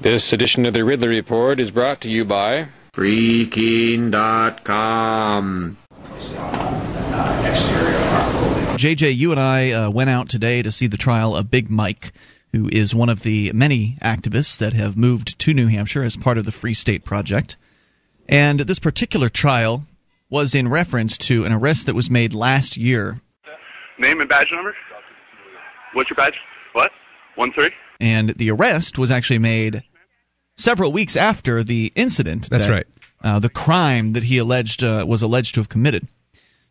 This edition of the Ridley Report is brought to you by FreeKeene.com. JJ, you and I uh, went out today to see the trial of Big Mike, who is one of the many activists that have moved to New Hampshire as part of the Free State Project. And this particular trial was in reference to an arrest that was made last year. Name and badge number? What's your badge? What? One three? And the arrest was actually made several weeks after the incident. That's that, right. Uh, the crime that he alleged uh, was alleged to have committed.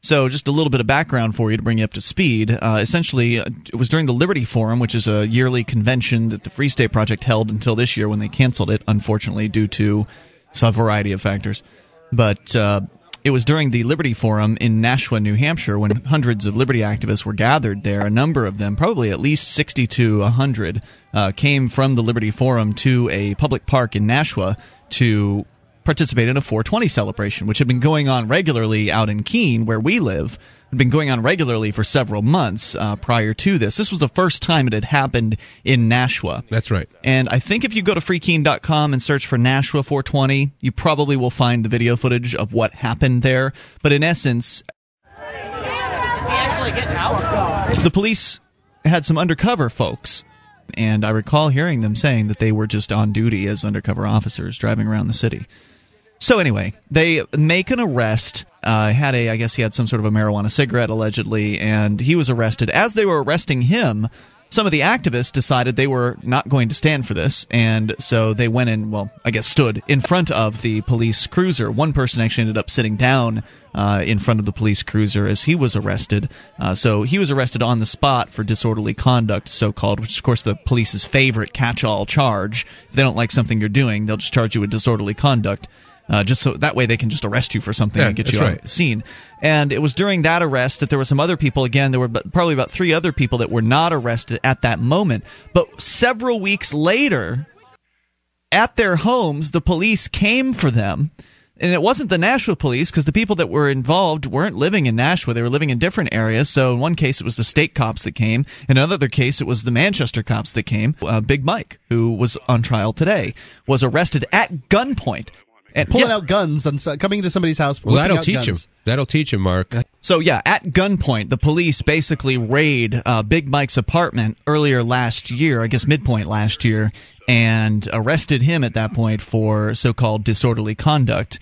So, just a little bit of background for you to bring you up to speed. Uh, essentially, uh, it was during the Liberty Forum, which is a yearly convention that the Free State Project held until this year when they canceled it, unfortunately, due to a variety of factors. But uh, it was during the Liberty Forum in Nashua, New Hampshire, when hundreds of liberty activists were gathered there. A number of them, probably at least 60 to 100, uh, came from the Liberty Forum to a public park in Nashua to participate in a 420 celebration, which had been going on regularly out in Keene, where we live. Had been going on regularly for several months uh, prior to this. This was the first time it had happened in Nashua. That's right. And I think if you go to freekeene.com and search for Nashua 420, you probably will find the video footage of what happened there. But in essence, the police had some undercover folks. And I recall hearing them saying that they were just on duty as undercover officers driving around the city. So anyway, they make an arrest. Uh, had a, I guess he had some sort of a marijuana cigarette allegedly, and he was arrested. As they were arresting him, some of the activists decided they were not going to stand for this, and so they went in. Well, I guess stood in front of the police cruiser. One person actually ended up sitting down uh, in front of the police cruiser as he was arrested. Uh, so he was arrested on the spot for disorderly conduct, so called, which is, of course, the police's favorite catch all charge. If they don't like something you're doing, they'll just charge you with disorderly conduct. Uh, just so that way they can just arrest you for something Yeah, and get you right. of the scene. And it was during that arrest that there were some other people. Again, there were probably about three other people that were not arrested at that moment. But several weeks later, at their homes, the police came for them. And it wasn't the Nashua police because the people that were involved weren't living in Nashua. They were living in different areas. So in one case, it was the state cops that came. In another case, it was the Manchester cops that came. Uh, Big Mike, who was on trial today, was arrested at gunpoint. And pulling yeah. out guns and so- coming into somebody's house. Well, that'll out teach guns. him. That'll teach him, Mark. So yeah, at gunpoint, the police basically raid uh, Big Mike's apartment earlier last year, I guess midpoint last year, and arrested him at that point for so-called disorderly conduct.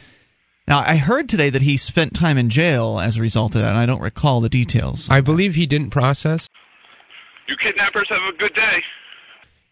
Now, I heard today that he spent time in jail as a result of that, and I don't recall the details. I believe he didn't process. You kidnappers have a good day.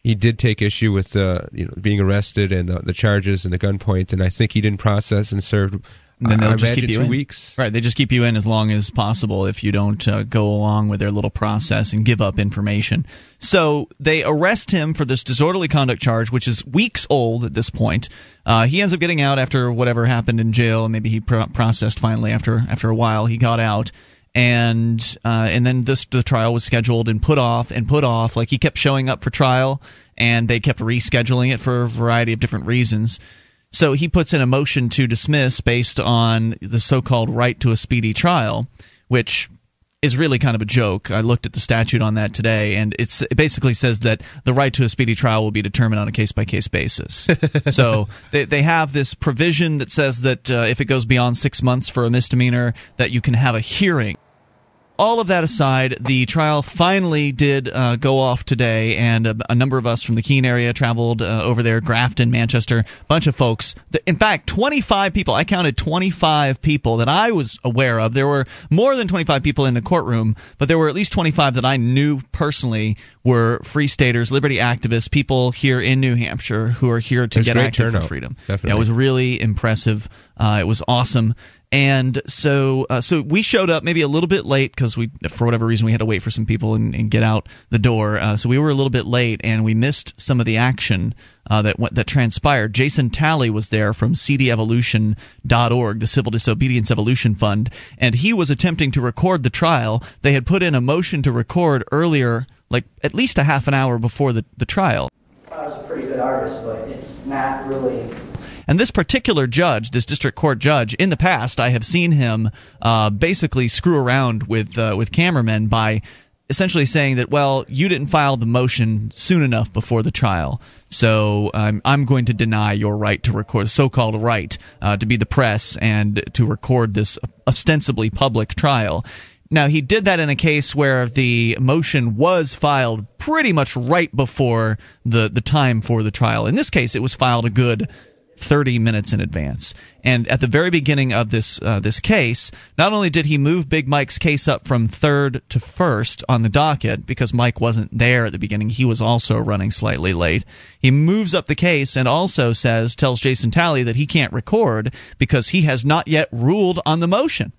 He did take issue with uh, you know being arrested and the, the charges and the gunpoint, and I think he didn't process and served. And then they'll I just keep you two in. weeks. Right, they just keep you in as long as possible if you don't uh, go along with their little process and give up information. So they arrest him for this disorderly conduct charge, which is weeks old at this point. Uh, he ends up getting out after whatever happened in jail, and maybe he pro- processed finally after after a while. He got out. And uh, and then this the trial was scheduled and put off and put off. Like he kept showing up for trial, and they kept rescheduling it for a variety of different reasons. So he puts in a motion to dismiss based on the so-called right to a speedy trial, which is really kind of a joke. I looked at the statute on that today, and it's it basically says that the right to a speedy trial will be determined on a case by case basis. so they they have this provision that says that uh, if it goes beyond six months for a misdemeanor, that you can have a hearing. All of that aside, the trial finally did uh, go off today, and a, a number of us from the Keene area traveled uh, over there, Grafton, Manchester, a bunch of folks. In fact, 25 people. I counted 25 people that I was aware of. There were more than 25 people in the courtroom, but there were at least 25 that I knew personally were free staters, liberty activists, people here in New Hampshire who are here to It's get active for freedom. Definitely. Yeah, it was really impressive. Uh, it was awesome. And so, uh, so we showed up maybe a little bit late because we, for whatever reason, we had to wait for some people and, and get out the door. Uh, so we were a little bit late, and we missed some of the action uh, that that transpired. Jason Talley was there from CDEvolution.org, the Civil Disobedience Evolution Fund, and he was attempting to record the trial. They had put in a motion to record earlier, like at least a half an hour before the, the trial. I was a pretty good artist, but it's not really And this particular judge, this district court judge, in the past, I have seen him uh, basically screw around with uh, with cameramen by essentially saying that, well, you didn't file the motion soon enough before the trial, so um, I'm going to deny your right to record, so-called right uh, to be the press and to record this ostensibly public trial. Now, he did that in a case where the motion was filed pretty much right before the, the time for the trial. In this case, it was filed a good 30 minutes in advance. And at the very beginning of this uh, this case, not only did he move Big Mike's case up from third to first on the docket because Mike wasn't there at the beginning, he was also running slightly late. He moves up the case and also says tells Jason Talley that he can't record because he has not yet ruled on the motion.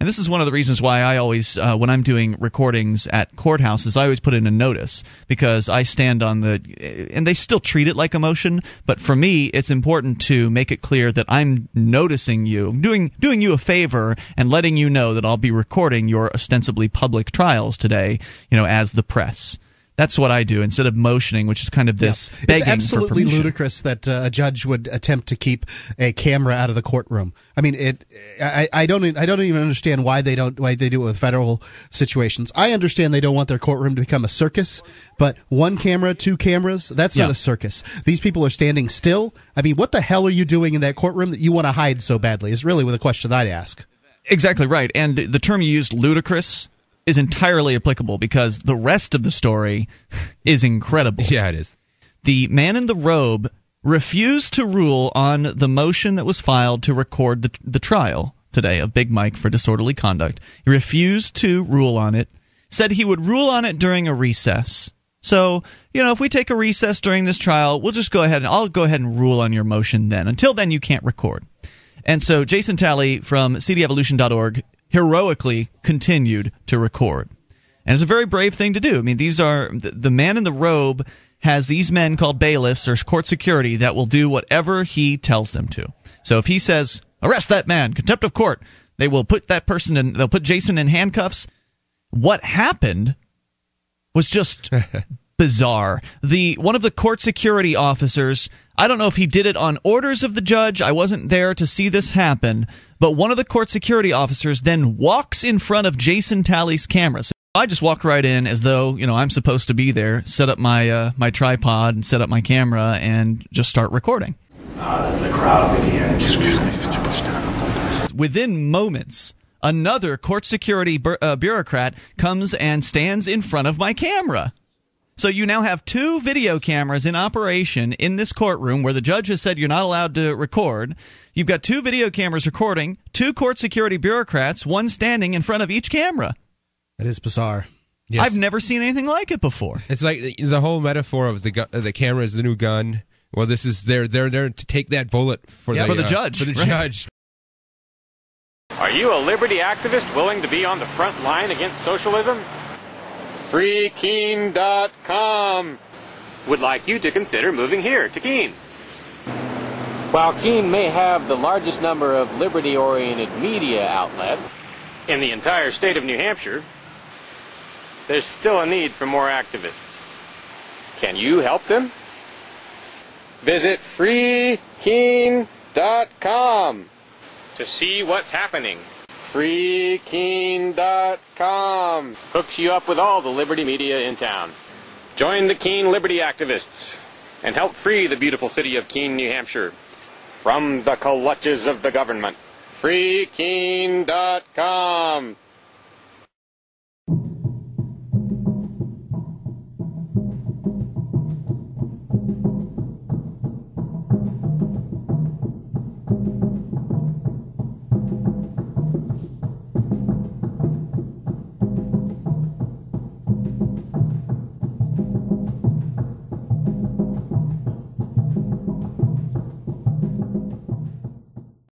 And this is one of the reasons why I always, uh, when I'm doing recordings at courthouses, I always put in a notice because I stand on the, and they still treat it like a motion. But for me, it's important to make it clear that I'm noticing you, doing doing you a favor, and letting you know that I'll be recording your ostensibly public trials today, you know, as the press. That's what I do instead of motioning, which is kind of this yeah. begging It's absolutely ludicrous that uh, a judge would attempt to keep a camera out of the courtroom. I mean, it. I, I don't. I don't even understand why they don't. Why they do it with federal situations. I understand they don't want their courtroom to become a circus, but one camera, two cameras, that's Yeah. not a circus. These people are standing still. I mean, what the hell are you doing in that courtroom that you want to hide so badly? Is really the question I'd ask. Exactly right. And the term you used, ludicrous, is entirely applicable because the rest of the story is incredible. Yeah, it is. The man in the robe refused to rule on the motion that was filed to record the, the trial today of Big Mike for disorderly conduct. He refused to rule on it, said he would rule on it during a recess. So, you know, if we take a recess during this trial, we'll just go ahead and I'll go ahead and rule on your motion then. Until then, you can't record. And so Jason Talley from cdevolution.org heroically continued to record. And it's a very brave thing to do. I mean, these are the, man in the robe has these men called bailiffs or court security that will do whatever he tells them to. So if he says, arrest that man, contempt of court, they will put that person in, they'll put Jason in handcuffs. What happened was just bizarre. The one of the court security officers, I don't know if he did it on orders of the judge. I wasn't there to see this happen, but one of the court security officers then walks in front of Jason Talley's camera. So I just walked right in as though you know I'm supposed to be there. Set up my uh, my tripod and set up my camera and just start recording. the crowd began Within moments, another court security bur- uh, bureaucrat comes and stands in front of my camera. So you now have two video cameras in operation in this courtroom where the judge has said you're not allowed to record. You've got two video cameras recording, two court security bureaucrats, one standing in front of each camera. That is bizarre. Yes. I've never seen anything like it before. It's like the- the whole metaphor of the gu- uh, the camera is the new gun. Well, this is they're they're there to take that bullet for Yeah, the for the uh, judge, For the right. judge. Are you a liberty activist willing to be on the front line against socialism? FreeKeene.com would like you to consider moving here to Keene. While Keene may have the largest number of liberty oriented media outlets, In the entire state of New Hampshire, there's still a need for more activists. Can you help them? Visit FreeKeene.com to see what's happening. FreeKeene.com hooks you up with all the liberty media in town. Join the Keene Liberty activists and help free the beautiful city of Keene, New Hampshire from the clutches of the government. FreeKeene.com